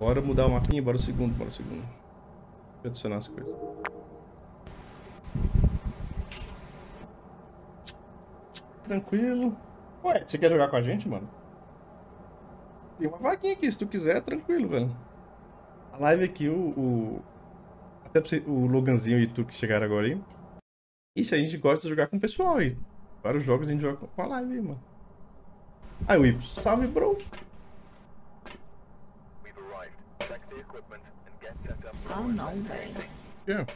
Bora mudar o mapinha, bora o segundo, bora o segundo. Deixa eu adicionar as coisas. Tranquilo. Ué, você quer jogar com a gente, mano? Tem uma vaguinha aqui, se tu quiser, tranquilo, velho. A live aqui, o... o... Até você, o Loganzinho e tu que chegaram agora aí. Ixi, a gente gosta de jogar com o pessoal aí. Vários jogos a gente joga com a live aí, mano. Aí Y, salve, bro. Ah, não, velho. Yeah.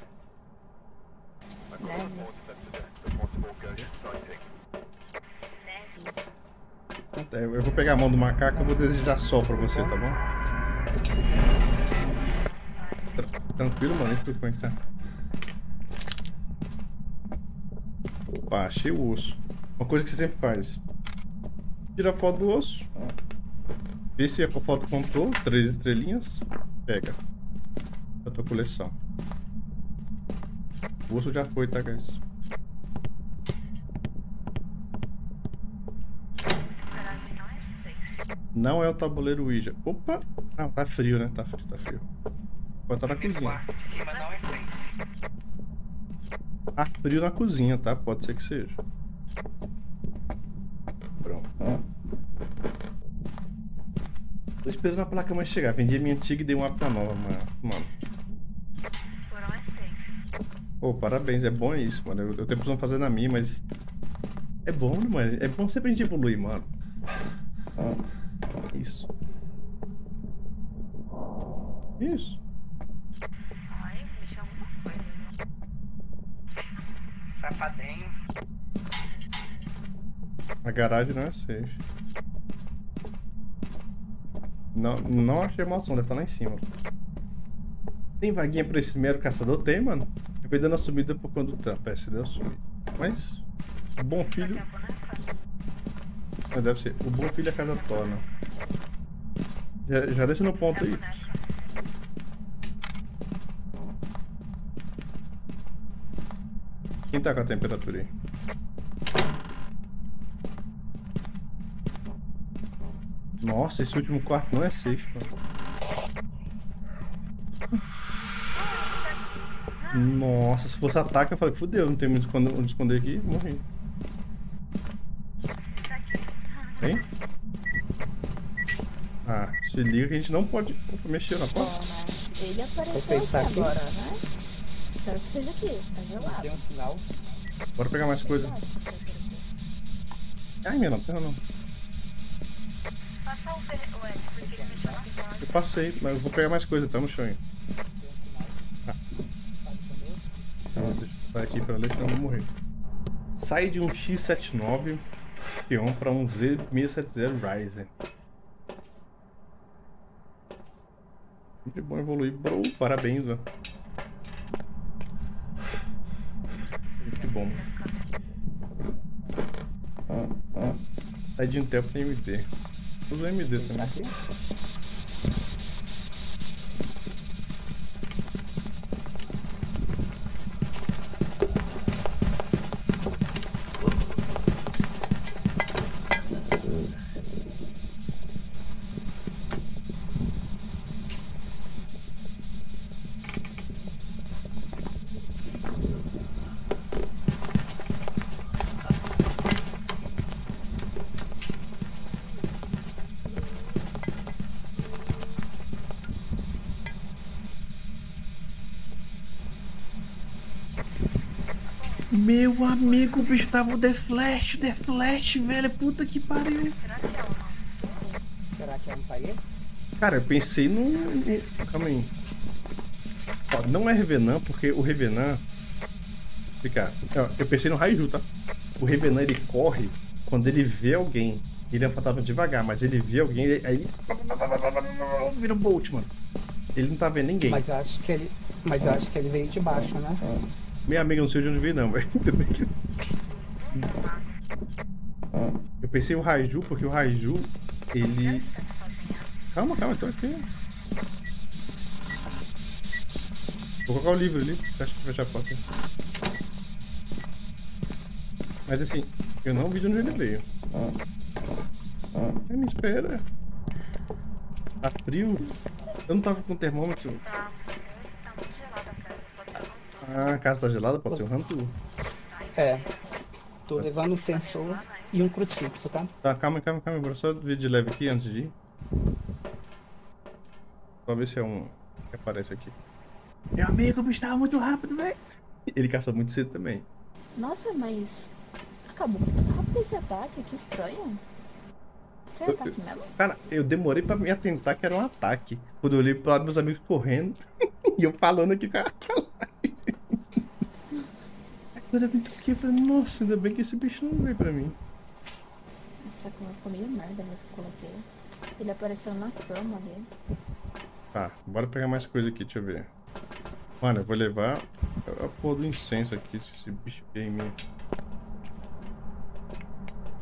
É, Eu vou pegar a mão do macaco e vou desejar sol pra você, tá bom? Tra- Tranquilo, mano. Como é que tá? Opa, achei o osso. Uma coisa que você sempre faz. Tira a foto do osso. Vê se a foto contou. Três estrelinhas. Pega. Da tua coleção. O osso já foi, tá, guys? Não é o tabuleiro Ouija. Opa! Não, tá frio, né? Tá frio, tá frio. Pode estar na cozinha. Tá frio na cozinha, tá? Pode ser que seja. Pronto. Tô esperando a placa mais chegar. Vendi a minha antiga e dei uma pra nova, mano. Pô, parabéns. É bom isso, mano. Eu, eu tenho precisão fazer na minha, mas... É bom, né, mano? É bom sempre a gente evoluir, mano. Isso. Isso. Ai, mexeu alguma coisa. Safadinho. A garagem não é safe. Não, não achei maldição, deve estar lá em cima. Tem vaguinha pra esse mero caçador? Tem, mano. Acabei a subida por quando tampa. É, se deu a subida. Mas, o bom filho... Né? Mas deve ser. O bom filho é a casa torna. Já, já desce no ponto aí. Quem tá com a temperatura aí? Nossa, esse último quarto não é safe, mano. Nossa, se fosse ataque, eu falei, fudeu, não tem onde esconder, onde esconder aqui, morri. Hein? Ah, se liga que a gente não pode Opa, mexer na Bom, porta. né? Ele apareceu Você está aqui aqui? agora, né? Espero que seja aqui. Tá gelado. Tem um sinal. Bora pegar mais coisa. Ai, minha lanterna não. Eu passei, mas eu vou pegar mais coisa, tá no chão. Tem um sinal. Ah. Sabe comer? Então, deixa eu sair aqui pra ler, senão eu vou morrer. Sai de um X79 Xeon pra um Z670 Ryzen. Sempre bom evoluir, bro. Parabéns, velho. Que bom. Sai de Intel pra AMD. Usa AMD Você também. Meu amigo, o bicho tava o The Flash, The Flash, velho. Puta que pariu. Será que ela não? Será que ela não tá aí? Cara, eu pensei no. Calma aí. Ó, não é Revenant, porque o Revenant. Fica. Eu pensei no Raiju, tá? O Revenant ele corre quando ele vê alguém. Ele é um fantasma devagar, mas ele vê alguém, aí ele. Vira um Bolt, mano. Ele não tá vendo ninguém. Mas eu acho que ele. Mas eu acho que ele veio de baixo, né? Minha amiga não sei de onde veio, não, mas bem que. Eu pensei o Raiju, porque o Raiju, ele. Calma, calma, eu tô aqui. Vou colocar o livro ali, fecha, fecha a porta. Mas assim, eu não vi de onde ele veio. É, me espera. Tá frio? Eu não tava com termômetro. Tá muito, tá muito gelada a casa. Pode ser um Ah, a casa tá gelada, pode ser um rantu. É. Tô levando um sensor e um crucifixo, tá? Tá, calma, calma, calma. Bora só ver de leve aqui antes de ir. Só ver se é um que aparece aqui. Meu amigo, o bicho tava muito rápido, velho. Ele caçou muito cedo também. Nossa, mas. Acabou muito rápido esse ataque, que estranho. Foi Eu- ataque mesmo? Cara, eu demorei pra me atentar que era um ataque. Quando eu olhei pro lado dos meus amigos correndo e eu falando aqui com a. Eu me toquei, eu falei, nossa, ainda bem que esse bicho não veio pra mim. Nossa, ficou meio merda, né? Que eu coloquei. Ele apareceu na cama ali. Tá, bora pegar mais coisa aqui, deixa eu ver. Mano, eu vou levar a porra do incenso aqui, se esse bicho vier em mim.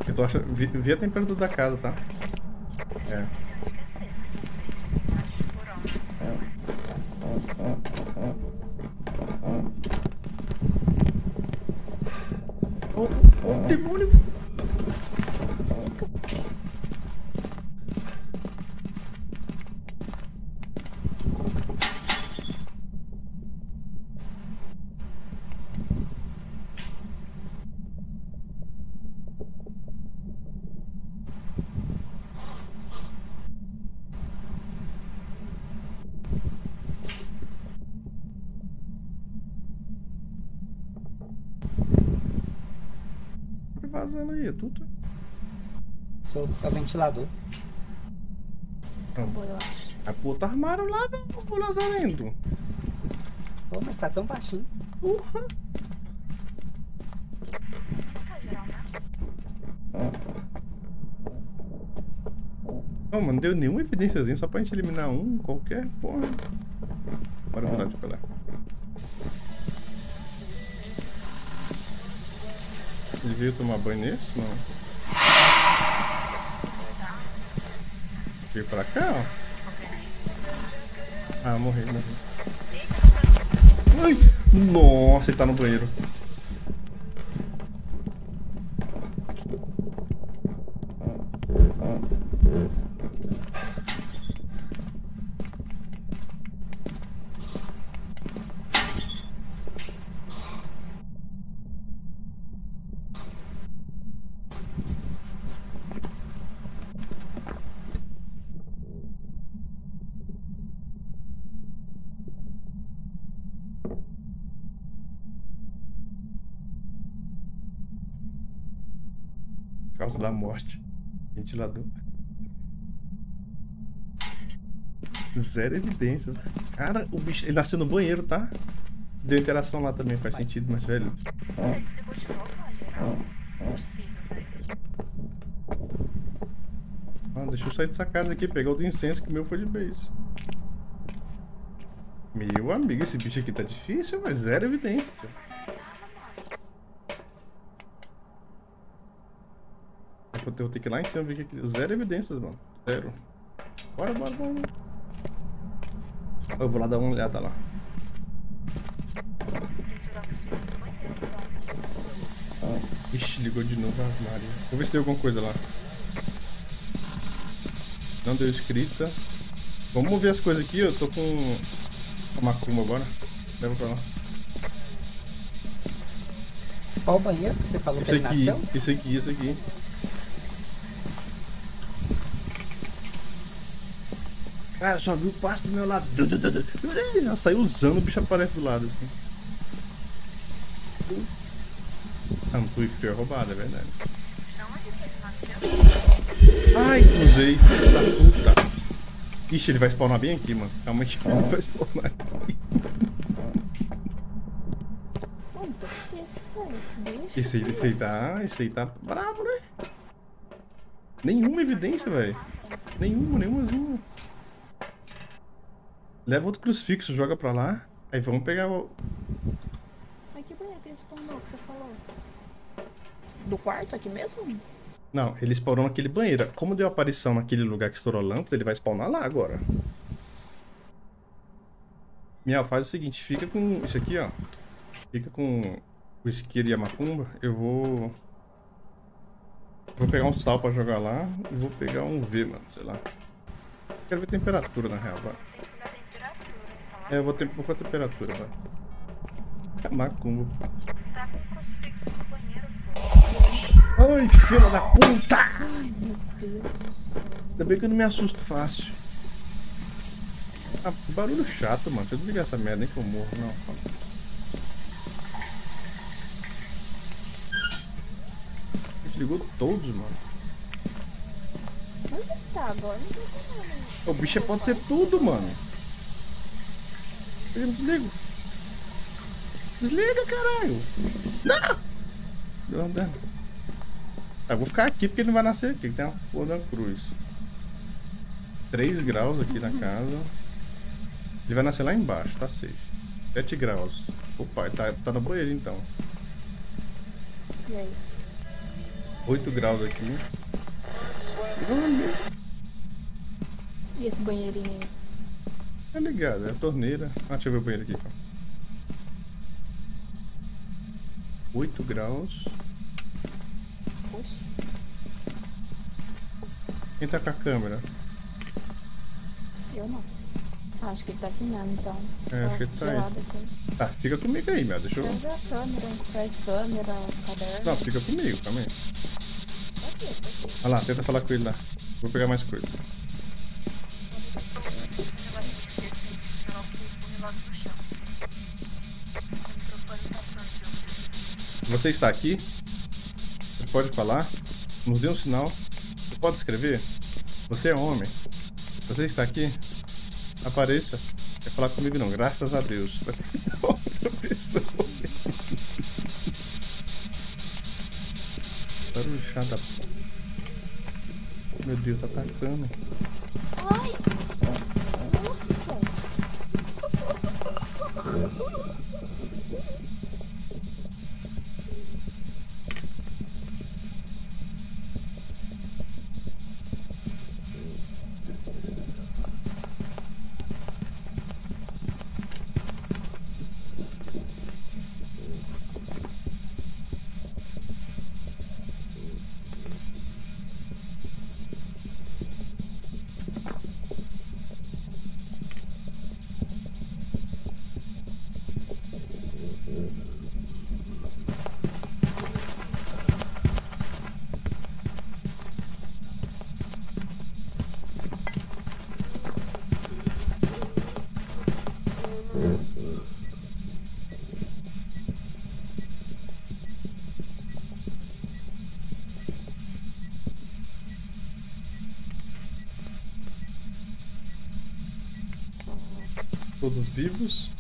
Eu tô achando. Vi, vi a temperatura da casa, tá? É. Ô, ô, ô, Tá vazando aí, é tudo. Sou o ventilador. Acabou, eu acho. A puta armário lá, meu, o lazarento. Pô, mas tá tão baixinho. Porra! Tá? Não, mano, não deu nenhuma evidênciazinha só pra gente eliminar um, qualquer porra. Bora mudar de colar. Ele tomar banho nesse? Não. Veio pra cá, ó. Ah, morri, morri. Ai! Nossa, ele tá no banheiro. Causa da morte. Ventilador. Zero evidências. Cara, o bicho. Ele nasceu no banheiro, tá? Deu interação lá também, faz sentido, mas velho. Geral. Velho. Ah, deixa eu sair dessa casa aqui, pegar o do incenso que o meu foi de base. Meu amigo, esse bicho aqui tá difícil, mas zero evidência. Eu vou ter, vou ter que ir lá em cima ver que aqui. Zero evidências, mano. Zero. Bora, bora, bora. Eu vou lá dar uma olhada lá. Banheiras, Ixi, ligou de novo a armário. Vou ver se tem alguma coisa lá. Não deu escrita. Vamos mover as coisas aqui, eu tô com a macumba agora. Leva pra lá. Qual banheiro que você falou Esse aqui, nasceu? esse aqui, esse aqui. Cara, só viu o passo do meu lado. Já saiu usando, o bicho aparece do lado assim. Ah, que foi roubado, é verdade. Ai. Filho da puta. Ixi, ele vai spawnar bem aqui, mano. Aí, ele vai spawnar aqui. Esse aí, esse aí tá. Esse aí tá brabo, né? Nenhuma evidência, velho. Nenhuma, nenhumazinha. Leva outro crucifixo, joga pra lá. Aí vamos pegar o. Mas que banheiro que ele spawnou que você falou? Do quarto aqui mesmo? Não, ele spawnou naquele banheiro. Como deu aparição naquele lugar que estourou a lâmpada, ele vai spawnar lá agora. Miau, faz o seguinte, fica com isso aqui, ó. Fica com o isqueiro e a macumba. Eu vou... Vou pegar um sal pra jogar lá e vou pegar um V, mano, sei lá. Quero ver a temperatura, na real, vai. É, eu vou ter pouca temperatura, vai. É macumba. Tá com o crucifixo no banheiro, pô. Ai, filha da puta! Ai, meu Deus do céu. Ainda bem que eu não me assusto fácil. Ah, barulho chato, mano. Deixa eu desligar essa merda, nem que eu morro. Não. Desligou todos, mano. Onde tá agora? Não tô entendendo. O bicho pode ser tudo, mano. Não desligo. Desliga, caralho. Não! Deu dano. Ah, eu vou ficar aqui porque ele não vai nascer aqui. que Tem uma porra da cruz. 3 graus aqui na casa. Ele vai nascer lá embaixo, tá safe. 7 graus. Opa, tá, tá no banheiro então. E aí? 8 graus aqui. E esse banheirinho aí? Tá ligado, é a torneira. Ah, deixa eu ver o banheiro aqui. 8 graus. Oxe. Quem tá com a câmera? Eu não. Ah, acho que ele tá aqui mesmo, então. É, acho que ele tá aí. aqui. Tá, fica comigo aí, meu. Deixa eu. Traz a câmera, traz câmera, caderno. Não, fica comigo também. Tá aqui, tá aqui. Olha lá, tenta falar com ele lá. Vou pegar mais coisa. Você está aqui? Você pode falar? Nos dê um sinal. Você pode escrever? Você é homem. Você está aqui? Apareça. Quer falar comigo não? Graças a Deus. Outra pessoa. Barulho chato da Meu Deus, tá atacando. Ai! Nossa! Todos vivos?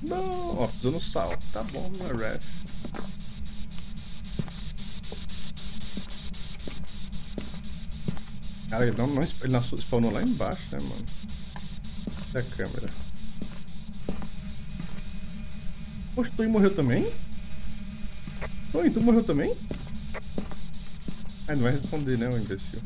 Não, ó, precisou no sal. Tá bom, não é ref. Cara, ele não, não, ele não spawnou lá embaixo, né, mano? Cadê a câmera? Poxa, Toy morreu também? Toy, tu morreu também? Ah, não vai responder, né, o imbecil?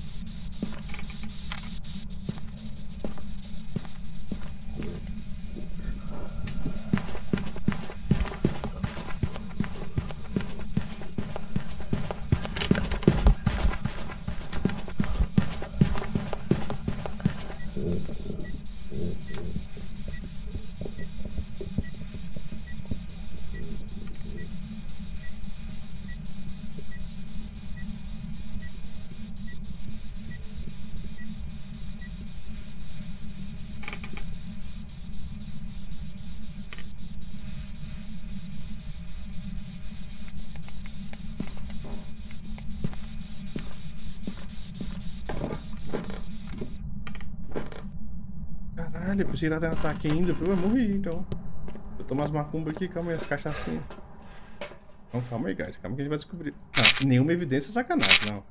Caralho, eu pensei que tava tendo ataque ainda. Eu falei, eu morri então. Eu tomo as macumbas aqui, calma aí, as cachaçinhas. Então calma aí, guys, calma que a gente vai descobrir. Não, nenhuma evidência é sacanagem, não.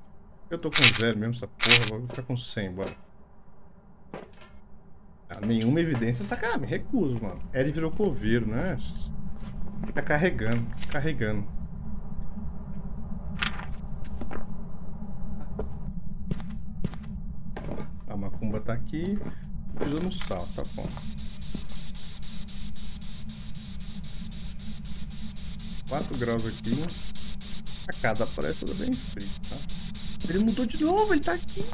Eu tô com zero mesmo, essa porra, vou ficar com 100, bora. Ah, nenhuma evidência é sacanagem, me recuso, mano. Ele virou coveiro, né? Tá carregando, carregando. A macumba tá aqui. Pisou no sal, tá bom. Quatro graus aqui. A casa parece toda bem fria, tá? Ele mudou de novo, ele tá aqui.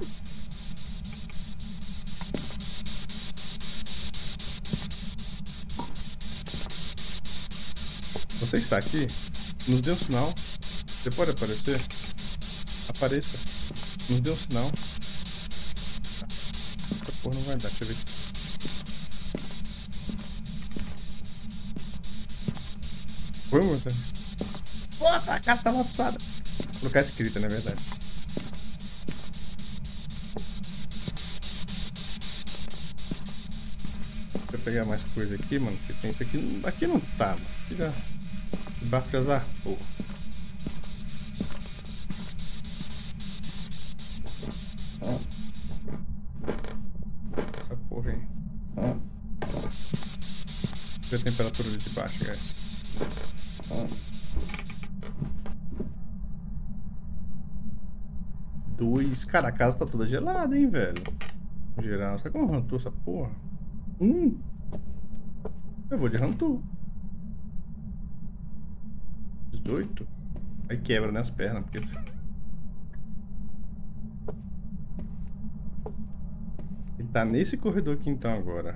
Você está aqui? Nos dê um sinal. Você pode aparecer? Apareça. Nos dê um sinal. Porra não vai dar, deixa eu ver. Foi, moça? Puta, a casa tá amaldiçoada. Vou colocar escrita, na verdade. Deixa eu pegar mais coisa aqui, mano. Que tem isso aqui. Aqui não tá, mano. Aqui já. O barco já zarpou. Essa porra aí. Ver a temperatura de baixo, guys. Dois. Cara, a casa tá toda gelada, hein, velho. No geral. Será que eu rantou essa porra? Um. Eu vou de rantu. 18. Aí quebra, né, as pernas, porque... Ele tá nesse corredor aqui então agora.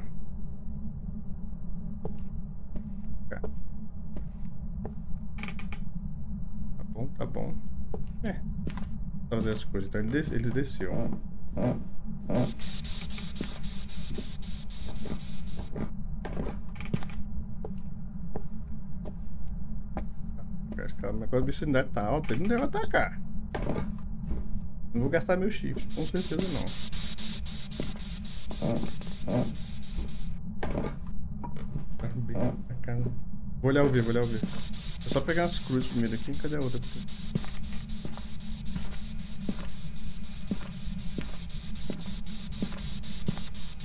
Tá Tá bom, tá bom. É. Fazer as coisas. Então ele, des ele desceu. Acho que o negócio do bicho ainda tá alto, ele não deve atacar. Não vou gastar meu chifre, com certeza não. Vou olhar o ver, vou olhar o ver. É só pegar as cruzes primeiro aqui, cadê a outra?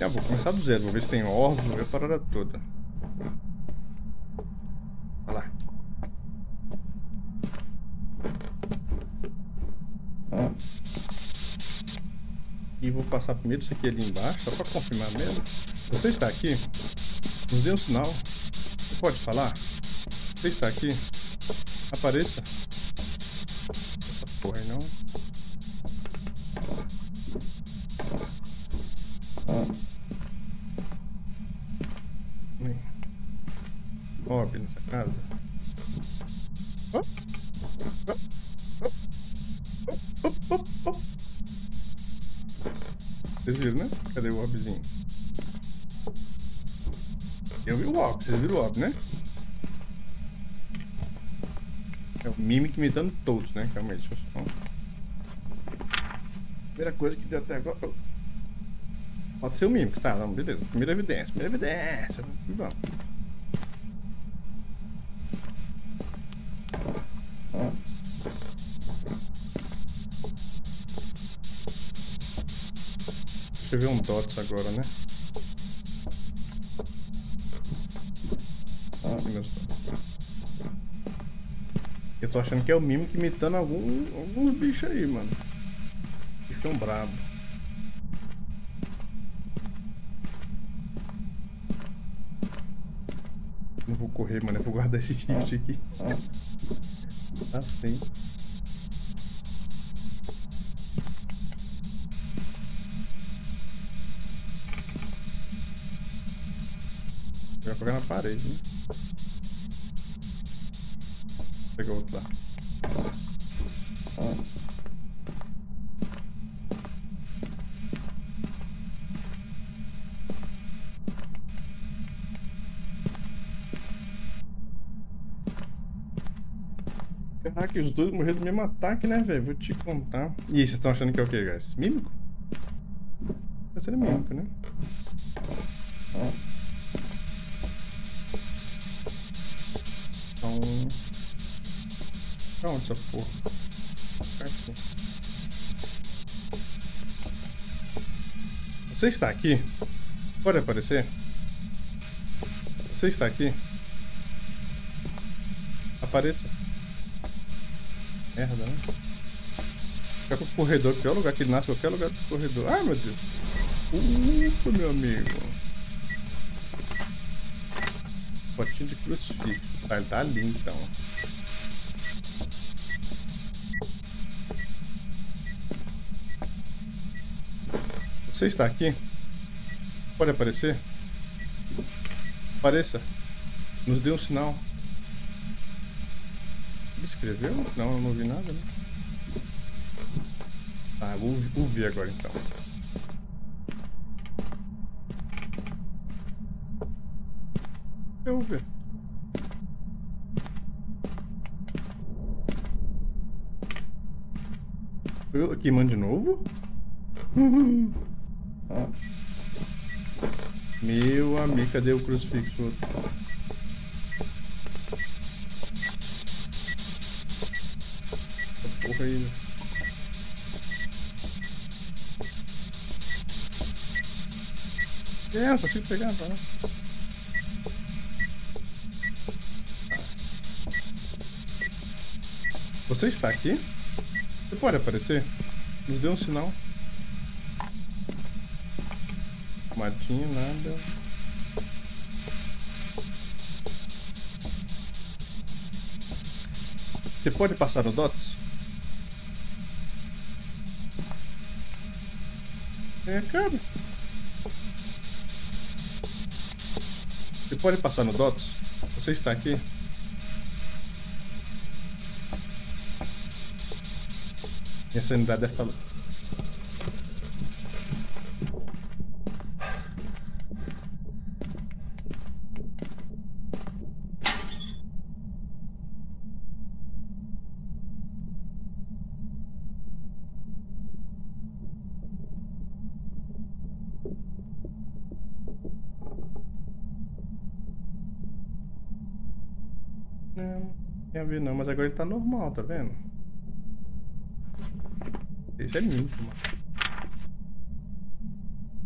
Ah, vou começar do zero, vou ver se tem órgãos, vou ver a parada toda. Olha lá. E vou passar primeiro isso aqui ali embaixo, só pra confirmar mesmo. Você está aqui? Nos dê um sinal. Você pode falar? Você está aqui? Apareça. Essa porra aí não. Nem. Orbe nessa casa. Oh. Oh. Oh. Oh. Oh. Oh. Vocês viram, né? Cadê o orbzinho? Eu vi o orb, vocês viram o orb, né? É o Mimic imitando todos, né? Calma aí, deixa eu só... Primeira coisa que deu até agora... Pode ser o Mimic, tá? Não, beleza. Primeira evidência, primeira evidência. Vamos. Deixa eu ver um Dots agora, né? Aqui meus dots. Eu tô achando que é o Mimic imitando algum, alguns bichos aí, mano. Bicho tão brabo. Não vou correr, mano. Eu vou guardar esse shift aqui. Assim. Vai pegar na parede, né? Pegou outro lá. Caraca, os dois morreram do mesmo ataque, né, velho? Vou te contar. E aí, vocês estão achando que é o que, guys? Mímico? Tá sendo mímico, né? Então... Pra onde essa porra? Aqui. Você está aqui? Pode aparecer? Você está aqui? Apareça. Merda, né? Fica pro corredor, pior lugar que ele nasce, qualquer lugar do corredor. Ai, meu Deus. Ufa, meu amigo. Potinho de crucifixo. Tá, ele tá ali, então. Você está aqui? Pode aparecer? Apareça. Nos dê um sinal. Ele escreveu? Não, eu não vi nada, né? Tá, vou, vou ver agora então. Eu vou ver. Eu queimando de novo? Ó. Meu amigo, cadê o crucifixo? Essa porra aí, velho. É, não consigo pegar, tá? Você está aqui? Você pode aparecer? Nos dê um sinal. Matinho, nada. Você pode passar no DOTS? É, cara. Você pode passar no DOTS? Você está aqui? Minha sanidade deve estar. Não, não tem a ver não, mas agora ele tá normal, tá vendo? Esse é limpo, mano.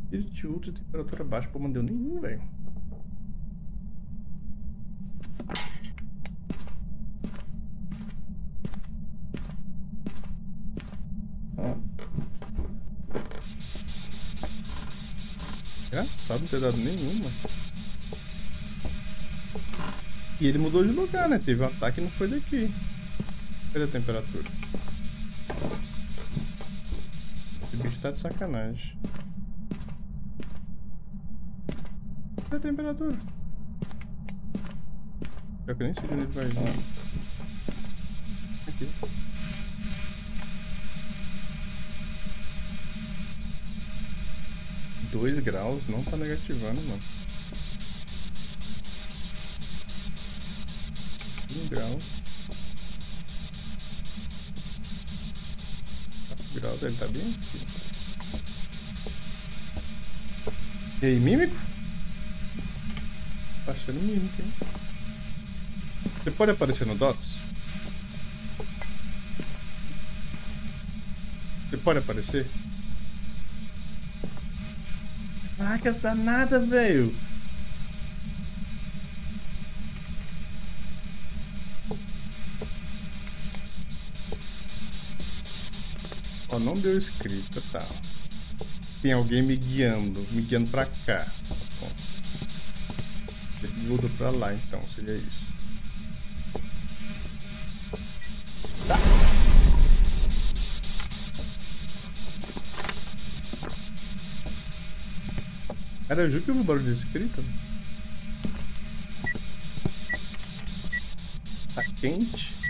Spirit ultra, temperatura baixa, pô, não deu nenhum, velho. Ó. Engraçado não ter dado nenhuma. E ele mudou de lugar, né? Teve um ataque e não foi daqui. Cadê a temperatura? Esse bicho tá de sacanagem. Cadê a temperatura? Pior que eu nem sei de onde ele vai vir. Aqui. Dois graus, não tá negativando, mano. Um grau. Quatro graus, ele tá bem aqui. E aí, mímico? Tá achando mímico, hein? Você pode aparecer no DOTS? Você pode aparecer? Caraca, tá nada, velho. Não deu escrita, tá. Tem alguém me guiando, me guiando pra cá. Ó. Ele muda pra lá, então, seria isso. Tá. Eu juro que eu vi barulho de escrita. Tá quente.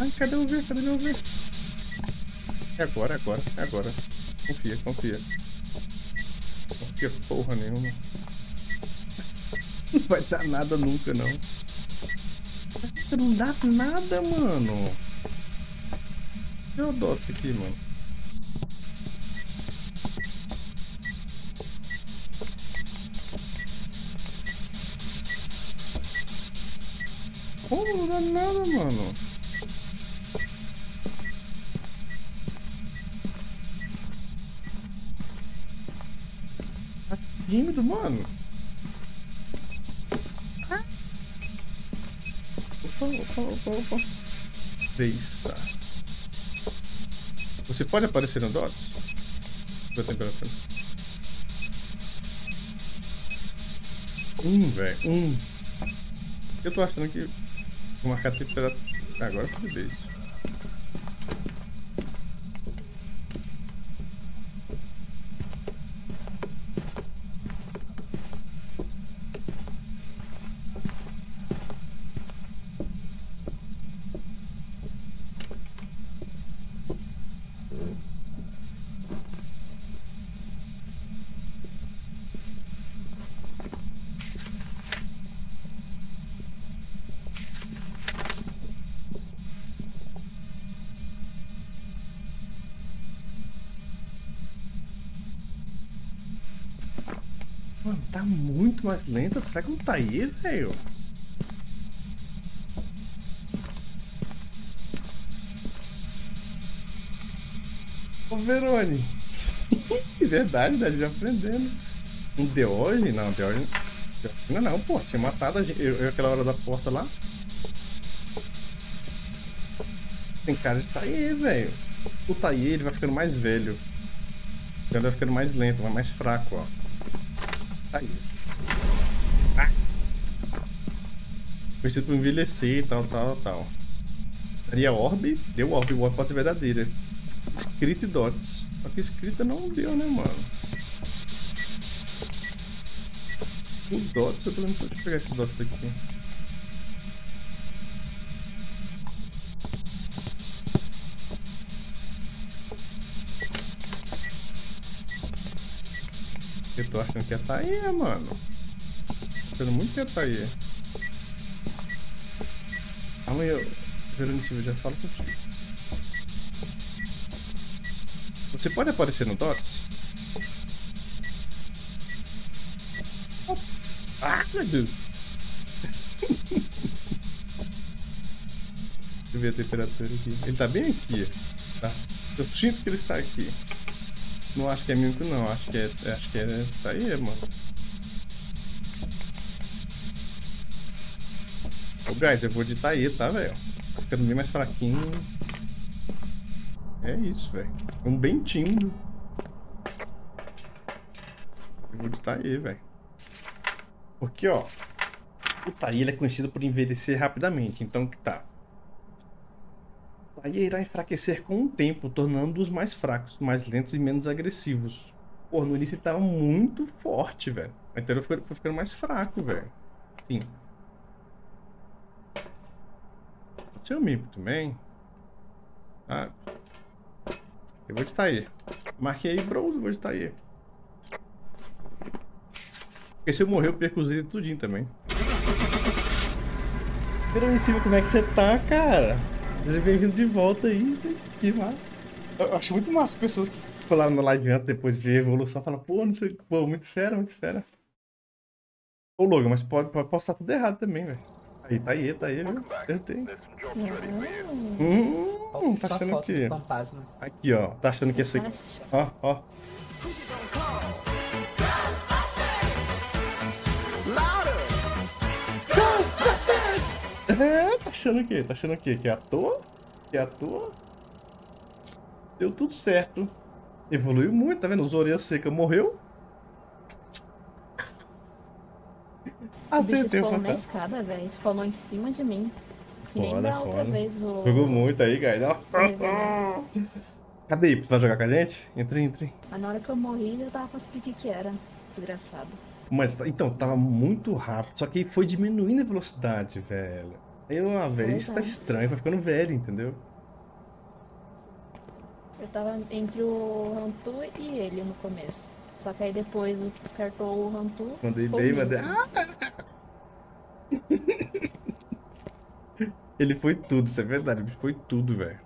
Ai, cadê o V? Cadê meu V? É agora, é agora, é agora. Confia, confia. Confia porra nenhuma. Não vai dar nada nunca, não. Não dá nada, mano. Eu adoto isso aqui, mano. Como não dá nada, mano? Mano. Opa, opa, opa, opa. Vista. Você pode aparecer no DOTS? Da temperatura. Um, velho. Um. Eu tô achando que vou marcar a temperatura. Agora eu fui beijo. Mano, tá muito mais lenta. Será que não tá aí, velho? Ô, Verone. Verdade, né? Já aprendendo. Um de hoje? Não, de hoje. Não, não, pô. Tinha matado a gente. Eu, eu aquela hora da porta lá. Tem cara de Taie, velho. O Taie, ele vai ficando mais velho. Ele vai ficando mais lento, vai mais fraco, ó. Taie. Conhecido por envelhecer e tal, tal, tal. Daria orbe? Deu orbe. O orbe pode ser verdadeira. Escrito e dots. Só que escrita não deu, né, mano? O dots, eu tô lembrando. Deixa eu pegar esse dots daqui. Eu tô achando que é Taê, mano. Tô achando muito que é Taê. Amanhã, eu já falo contigo. Você pode aparecer no Dots? Ah, meu Deus! Deixa eu ver a temperatura aqui. Ele tá bem aqui, tá? Eu sinto que ele está aqui. Não acho que é mímico não, acho que é. Acho que é. Tá aí, mano. Guys, eu vou de Taí, tá, velho? Tá ficando bem mais fraquinho. É isso, velho. Um bem. Eu vou de Taí, velho. Porque, ó. O ele é conhecido por envelhecer rapidamente. Então, que tá. Aí irá enfraquecer com o tempo, tornando-os mais fracos, mais lentos e menos agressivos. Pô, no início ele tava muito forte, velho. Então ele foi ficando mais fraco, velho. Sim. Pode ser também. Ah. Eu vou de Taí. Marquei aí, bro, eu vou de Taí. Porque se eu morrer, eu perco os itens tudinho também. Pera em cima, como é que você tá, cara? Seja bem-vindo de volta aí. Que massa. Eu acho muito massa as pessoas que colaram no live antes, depois ver a evolução, falam, pô, não sei, pô, muito fera, muito fera. Ô, Logan, mas pode, pode postar tudo errado também, velho. Aí, tá aí, tá aí, viu? Acertei. Hum, tá Só achando que... Aqui, ó. Tá achando que esse. Ó, ó. É, tá achando o quê? Tá achando o quê? Que é à toa? Que é à toa? Deu tudo certo. Evoluiu muito, tá vendo? Os orelhas seca morreu. O bicho Acertei o spawnou na escada, velho. Spawnou em cima de mim. Que nem da outra foda. vez o. Jogou muito aí, guys. Ó. Cadê aí? Vai jogar com a gente? Entra, entra. aí. Mas na hora que eu morri, eu tava com as piques que era. Desgraçado. Mas, então, tava muito rápido. Só que foi diminuindo a velocidade, velho. Aí uma vez Pois tá é. estranho, vai ficando velho, entendeu? Eu tava entre o Rantu e ele no começo. Só que aí depois cartou o Rantu. Mandei bem, o mandei. Ele foi tudo, isso é verdade. Ele foi tudo, velho.